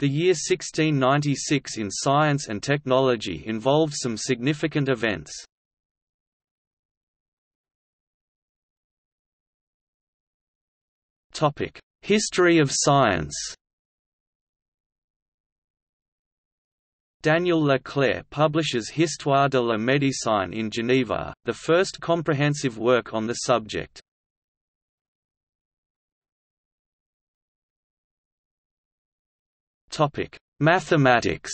The year 1696 in science and technology involved some significant events. History of science Daniel Leclerc publishes Histoire de la médecine in Geneva, the first comprehensive work on the subject. Mathematics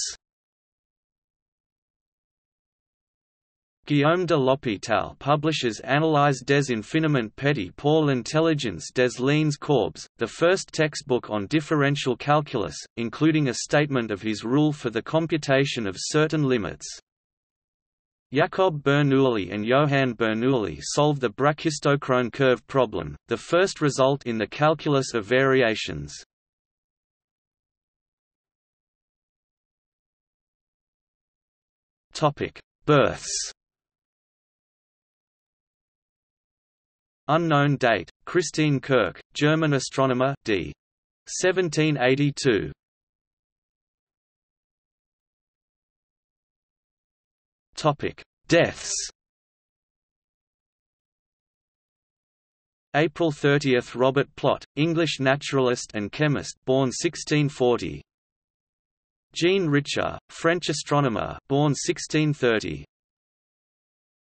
Guillaume de l'Hôpital publishes Analyse des infiniment petits pour l'intelligence des lignes courbes, the first textbook on differential calculus, including a statement of his rule for the computation of certain limits. Jacob Bernoulli and Johann Bernoulli solve the brachistochrone curve problem, the first result in the calculus of variations. Births Unknown date, Christine Kirch, German astronomer d. 1782. Topic: Deaths. April 30 – Robert Plot, English naturalist and chemist born 1640 Jean Richer, French astronomer born 1630